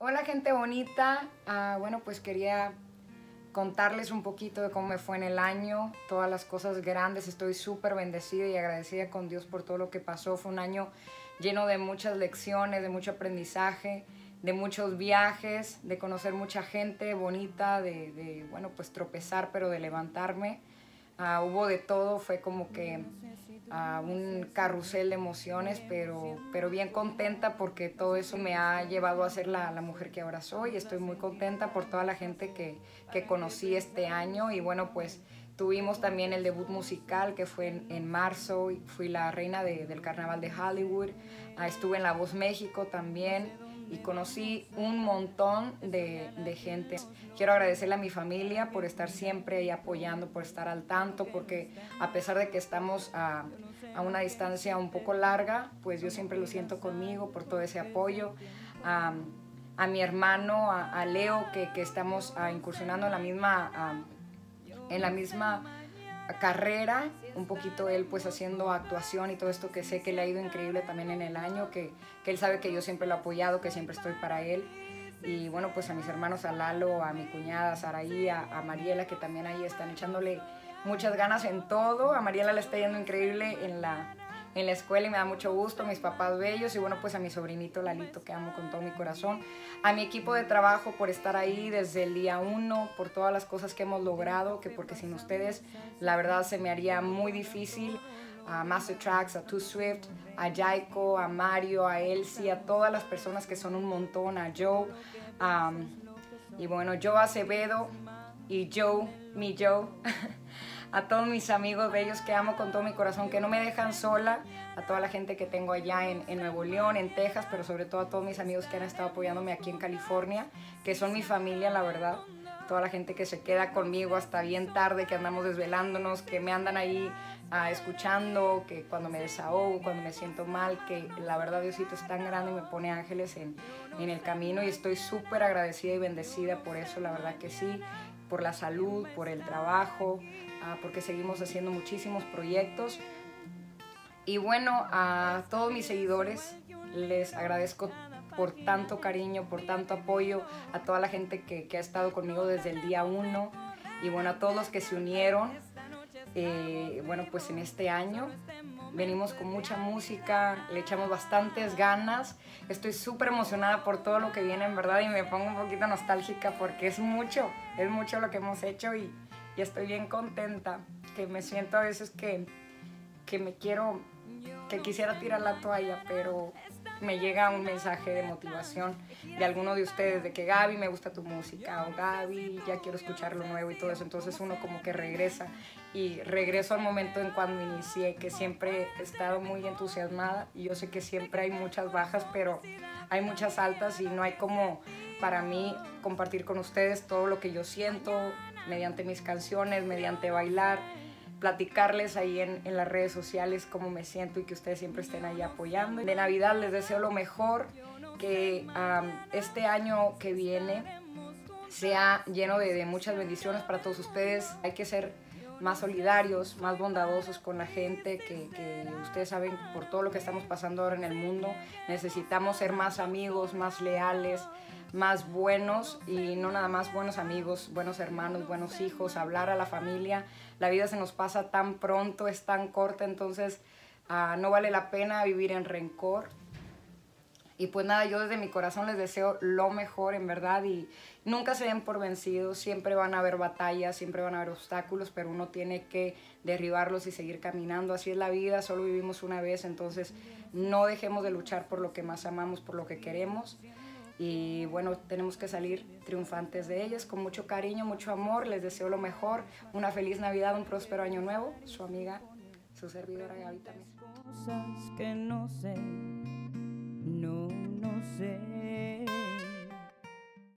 Hola gente bonita, Ah, bueno pues quería contarles un poquito de cómo me fue en el año, todas las cosas grandes, estoy súper bendecida y agradecida con Dios por todo lo que pasó, fue un año lleno de muchas lecciones, de mucho aprendizaje, de muchos viajes, de conocer mucha gente bonita, de, de, bueno pues tropezar pero de levantarme, Ah, hubo de todo, fue como que a un carrusel de emociones, pero, pero bien contenta porque todo eso me ha llevado a ser la, la mujer que ahora soy. Estoy muy contenta por toda la gente que, que conocí este año. Y bueno, pues tuvimos también el debut musical que fue en, en marzo, fui la reina de, del carnaval de Hollywood, ah, estuve en La Voz México también y conocí un montón de, de, gente. Quiero agradecerle a mi familia por estar siempre ahí apoyando, por estar al tanto, porque a pesar de que estamos a, a una distancia un poco larga, pues yo siempre lo siento conmigo por todo ese apoyo. Um, a mi hermano, a, a Leo, que, que estamos uh, incursionando en la misma, uh, en la misma carrera, un poquito él pues haciendo actuación y todo esto que sé que le ha ido increíble también en el año, que, que él sabe que yo siempre lo he apoyado, que siempre estoy para él. Y bueno, pues a mis hermanos, a Lalo, a mi cuñada, a Saraí, a, a Mariela, que también ahí están echándole muchas ganas en todo. A Mariela le está yendo increíble en la, en la escuela y me da mucho gusto, mis papás bellos y bueno, pues a mi sobrinito Lalito que amo con todo mi corazón, a mi equipo de trabajo por estar ahí desde el día uno, por todas las cosas que hemos logrado, que porque sin ustedes la verdad se me haría muy difícil, a Master Tracks, a Too Swift, a Jaiko, a Mario, a Elsie, a todas las personas que son un montón, a Joe, um, y bueno, Joe Acevedo y Joe, mi Joe. a todos mis amigos bellos que amo con todo mi corazón, que no me dejan sola, a toda la gente que tengo allá en, en, Nuevo León, en Texas, pero sobre todo a todos mis amigos que han estado apoyándome aquí en California, que son mi familia, la verdad. Toda la gente que se queda conmigo hasta bien tarde, que andamos desvelándonos, que me andan ahí uh, escuchando, que cuando me desahogo, cuando me siento mal, que la verdad Diosito es tan grande y me pone ángeles en, en el camino y estoy súper agradecida y bendecida por eso, la verdad que sí, por la salud, por el trabajo, porque seguimos haciendo muchísimos proyectos. Y bueno, a todos mis seguidores les agradezco por tanto cariño, por tanto apoyo, a toda la gente que, que ha estado conmigo desde el día uno y bueno, a todos los que se unieron, eh, bueno, pues en este año venimos con mucha música, le echamos bastantes ganas, estoy súper emocionada por todo lo que viene en verdad y me pongo un poquito nostálgica porque es mucho, es mucho lo que hemos hecho y, y estoy bien contenta, que me siento a veces que, que me quiero, que quisiera tirar la toalla, pero me llega un mensaje de motivación de alguno de ustedes, de que Gaby, me gusta tu música, o Gaby, ya quiero escuchar lo nuevo y todo eso, entonces uno como que regresa. Y regreso al momento en cuando inicié, que siempre he estado muy entusiasmada. Y yo sé que siempre hay muchas bajas, pero hay muchas altas y no hay como para mí compartir con ustedes todo lo que yo siento mediante mis canciones, mediante bailar, platicarles ahí en, en, las redes sociales cómo me siento y que ustedes siempre estén ahí apoyando. De Navidad les deseo lo mejor, que este año que viene sea lleno de, de muchas bendiciones para todos ustedes. Hay que ser más solidarios, más bondadosos con la gente, que, que, ustedes saben por todo lo que estamos pasando ahora en el mundo, necesitamos ser más amigos, más leales, más buenos y no nada más buenos amigos, buenos hermanos, buenos hijos, hablar a la familia. La vida se nos pasa tan pronto, es tan corta, entonces uh, no vale la pena vivir en rencor. Y pues nada, yo desde mi corazón les deseo lo mejor, en verdad, y nunca se den por vencidos, siempre van a haber batallas, siempre van a haber obstáculos, pero uno tiene que derribarlos y seguir caminando. Así es la vida, solo vivimos una vez, entonces no dejemos de luchar por lo que más amamos, por lo que queremos. Y bueno, tenemos que salir triunfantes de ellas, con mucho cariño, mucho amor, les deseo lo mejor, una feliz Navidad, un próspero año nuevo, su amiga, su servidora Gaby también. No, no sé.